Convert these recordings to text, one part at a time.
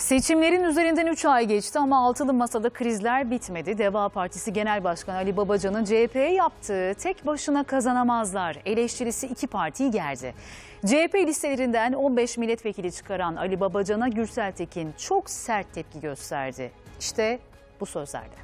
Seçimlerin üzerinden 3 ay geçti ama altılı masada krizler bitmedi. Deva Partisi Genel Başkanı Ali Babacan'ın CHP'ye yaptığı tek başına kazanamazlar eleştirisi iki partiyi gerdi. CHP listelerinden 15 milletvekili çıkaran Ali Babacan'a Gürsel Tekin çok sert tepki gösterdi. İşte bu sözlerle.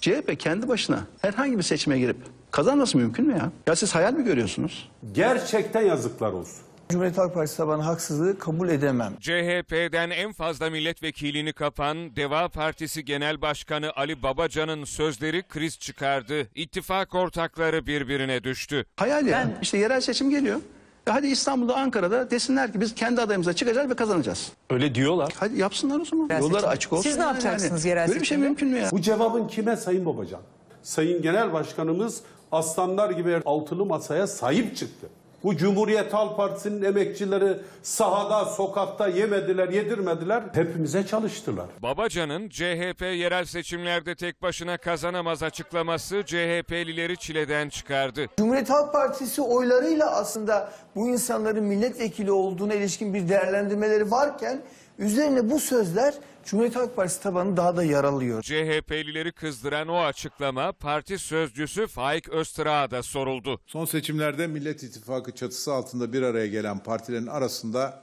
CHP kendi başına herhangi bir seçime girip kazanması mümkün mü ya? Ya siz hayal mi görüyorsunuz? Gerçekten yazıklar olsun. Cumhuriyet Halk Partisi tabanı haksızlığı kabul edemem. CHP'den en fazla milletvekilini kapan Deva Partisi Genel Başkanı Ali Babacan'ın sözleri kriz çıkardı. İttifak ortakları birbirine düştü. Hayal ya. İşte yerel seçim geliyor. E hadi İstanbul'da, Ankara'da desinler ki biz kendi adayımıza çıkacağız ve kazanacağız. Öyle diyorlar. Hadi yapsınlar o zaman. Yerel seçim. açık olsun. Siz ne yapacaksınız Yani yerel Böyle bir şey seçimde? mümkün mü ya? Bu cevabın kime Sayın Babacan? Sayın Genel Başkanımız aslanlar gibi altılı masaya sahip çıktı. Bu Cumhuriyet Halk Partisi'nin emekçileri sahada, sokakta yemediler, yedirmediler. Hepimize çalıştılar. Babacan'ın CHP yerel seçimlerde tek başına kazanamaz açıklaması CHP'lileri çileden çıkardı. Cumhuriyet Halk Partisi oylarıyla aslında bu insanların milletvekili olduğuna ilişkin bir değerlendirmeleri varken üzerine bu sözler Cumhuriyet Halk Partisi tabanını daha da yaralıyor. CHP'lileri kızdıran o açıklama parti sözcüsü Faik Öztırağ'a da soruldu. Son seçimlerde Millet İttifakı çatısı altında bir araya gelen partilerin arasında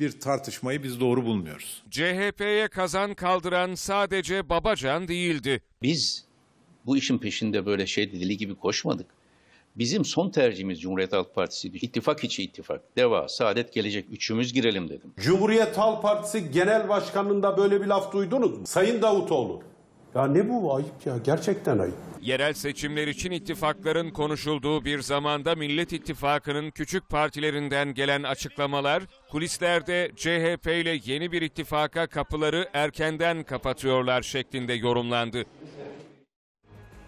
bir tartışmayı biz doğru bulmuyoruz. CHP'ye kazan kaldıran sadece Babacan değildi. Biz bu işin peşinde böyle şey deli gibi koşmadık. Bizim son tercihimiz Cumhuriyet Halk Partisi'ydi. İttifak içi ittifak. Deva, Saadet gelecek. Üçümüz girelim dedim. Cumhuriyet Halk Partisi Genel Başkanı'nda böyle bir laf duydunuz mu? Sayın Davutoğlu. Ya ne bu ayıp ya gerçekten ayıp. Yerel seçimler için ittifakların konuşulduğu bir zamanda Millet İttifakı'nın küçük partilerinden gelen açıklamalar kulislerde CHP ile yeni bir ittifaka kapıları erkenden kapatıyorlar şeklinde yorumlandı.